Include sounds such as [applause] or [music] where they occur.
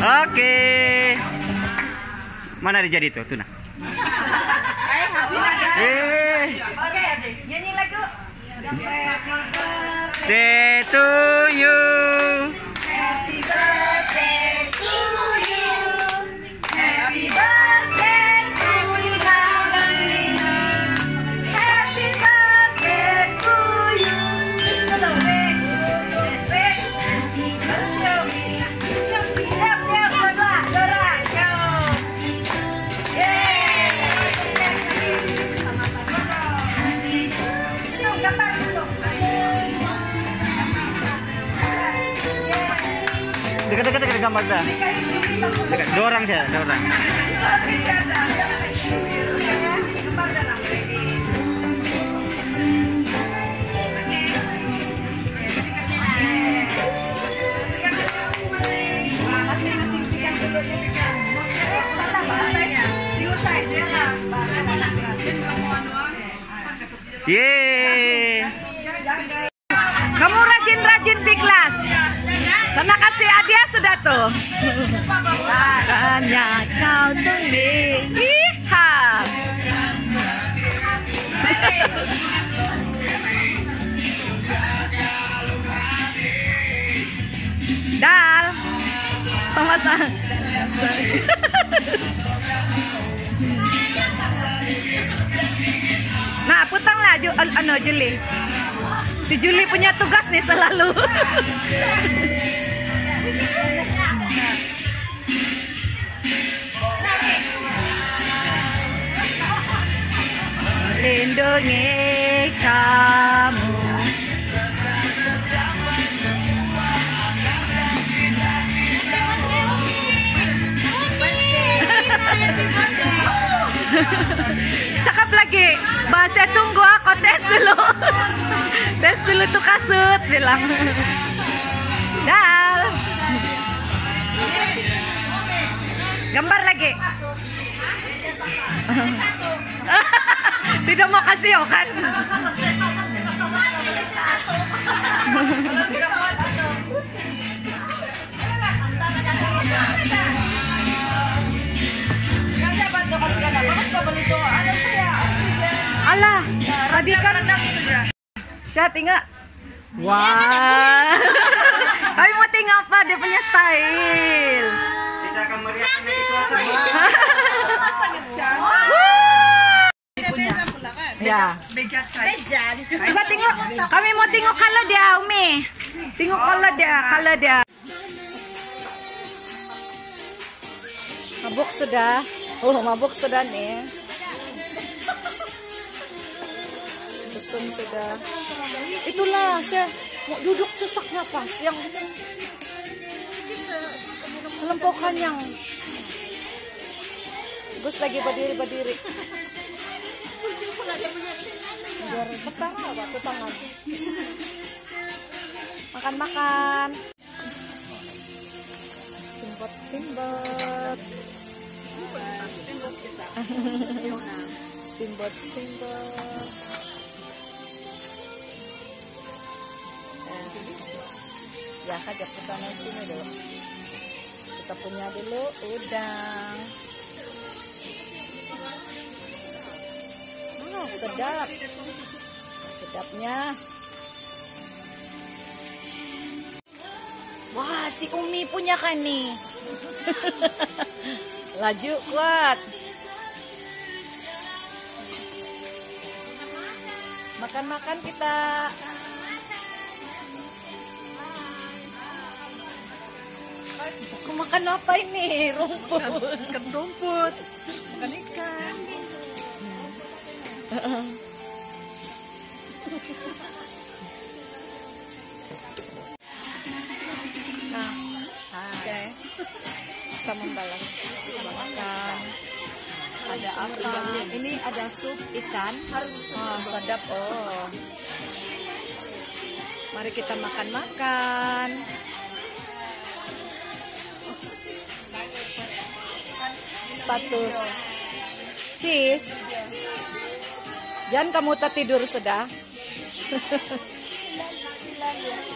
Oke. Mana dia jadi tuh? Tuna. Eh, habis ada. Eh, Oke, adik. Nyanyi lagu. day Dah. Dekat. Dua orang saya, dua orang. Yeay. Kamu rajin-rajin di kelas. Terima kasih Adia sudah tuh. Makanya kau tunggu. Iha. Dal. Sama-sama. Nah, putanglah Ju, ano, Julie. Si Julie punya tugas nih selalu. Lindungi kamu. Dulu tuh kasut bilang. Dal. Gambar lagi. Tidak mau kasih oh kan? Alah, tadi kan saya tinggal. Wah. Kami [laughs] mau tinggal apa dia punya style. [laughs] Kita akan meriahkan. Ya. Coba tengok. Kami mau tengok kalau dia Umi. Tengok kalau dia, kalau dia. Mabuk sudah. Oh, mabuk sudah nih. Bosan sudah. Itulah saya mau duduk sesak napas yang melempaukan yang Gus lagi berdiri berdiri. Biar petang apa petangan. Makan makan. Steamboat steamboat. steamboat [laughs] steamboat. Ya, ke sana sini dulu. Kita punya dulu udang. Ah, sedap. Sedapnya. Wah, si Umi punya kan nih. [laughs] Laju kuat. Makan-makan kita. Aku makan apa ini? Rumput. Makan rumput. Makan ikan. Nah, oke. Kita membalas. Makan. Ada apa? Ini ada sup ikan. Oh, sedap. Oh. Mari kita makan-makan. status, Cheese. Jangan kamu tertidur sudah. [laughs]